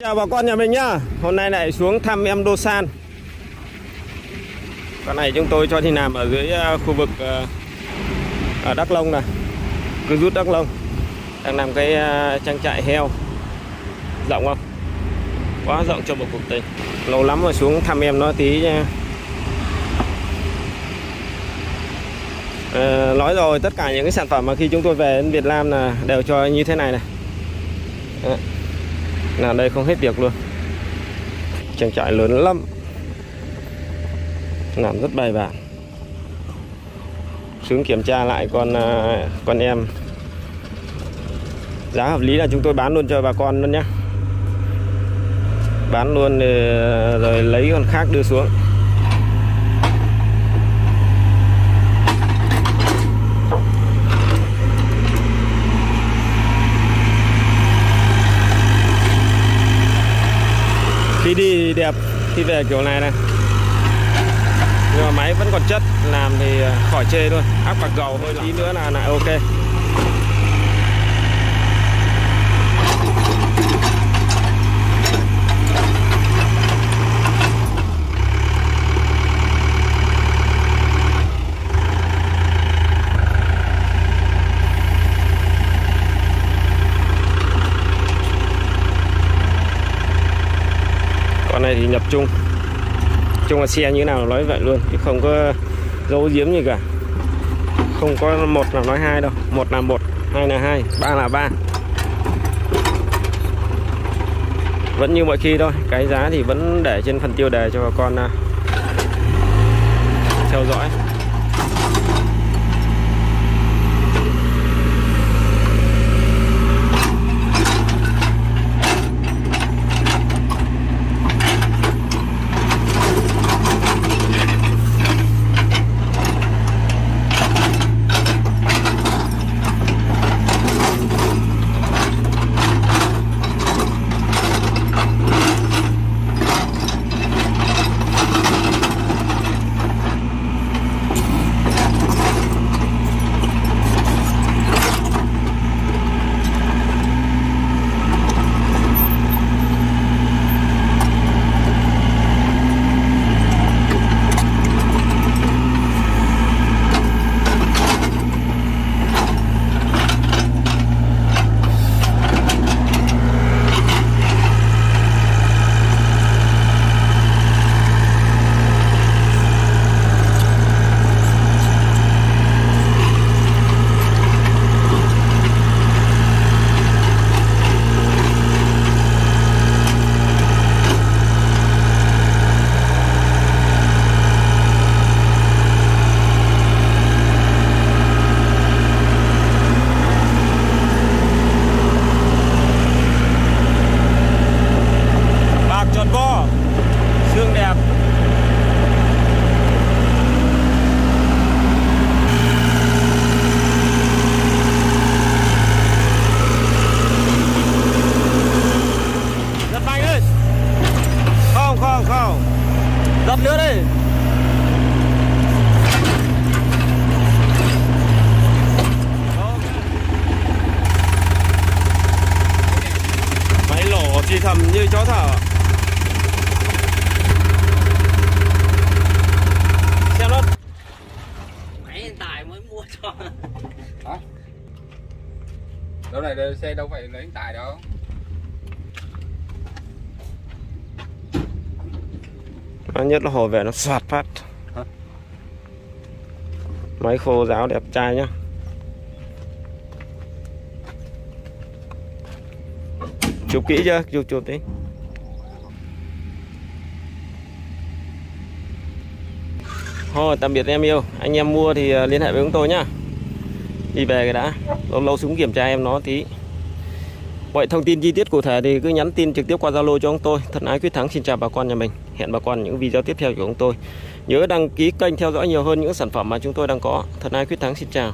Chào bà con nhà mình nhá. Hôm nay lại xuống thăm em Đô San. Con này chúng tôi cho thì làm ở dưới ờ, khu vực ờ, ở Đắk Lông này. Cứ rút Đắk Lông. Đang làm cái ờ, trang trại heo. Rộng không? Quá rộng cho một cuộc tình. Lâu lắm rồi xuống thăm em nó tí nha. À, nói rồi tất cả những cái sản phẩm mà khi chúng tôi về đến Việt Nam là đều cho như thế này này. Đấy là đây không hết việc luôn. Trang trại lớn lắm. Làm rất bài bản. Xuống kiểm tra lại con à, con em. Giá hợp lý là chúng tôi bán luôn cho bà con luôn nhé. Bán luôn ờ, rồi lấy con khác đưa xuống. Khi đi thì đẹp. Khi về kiểu này này. Nhưng mà máy vẫn còn chất. Làm thì ờ, khỏi chê luôn áp bạc dầu hơi tí nữa là lại ok. Này thì nhập chung. Chung là xe như nào nói vậy luôn, chứ không có giấu giếm gì cả. Không có một là nói hai đâu, một là một, hai là hai, ba là ba. Vẫn như mọi khi thôi, cái giá thì vẫn để trên phần tiêu đề cho bà con à, theo dõi. Giật nữa đi máy lổ thì thầm như chó thở. Xem nó máy hiện tại mới mua cho. Hả? Đâu này đâu- xe đâu phải lấy tài đâu Nó nhất là hồi về nó soạt phát? Máy khô ráo đẹp trai nhá. Chụp kỹ chưa? Chụp chụp tí. Thôi tạm biệt em yêu. Anh em mua thì ờ, liên hệ với chúng tôi nhá. Đi về cái đã. Lâu lâu xuống kiểm tra em nó tí Vậy thông tin chi tiết cụ thể thì cứ nhắn tin trực tiếp qua Zalo cho chúng tôi. Thân ái quyết thắng, xin chào bà con nhà mình. Hẹn bà con những video tiếp theo của chúng tôi. Nhớ đăng ký kênh theo dõi nhiều hơn những sản phẩm mà chúng tôi đang có. Thân ái quyết thắng, xin chào.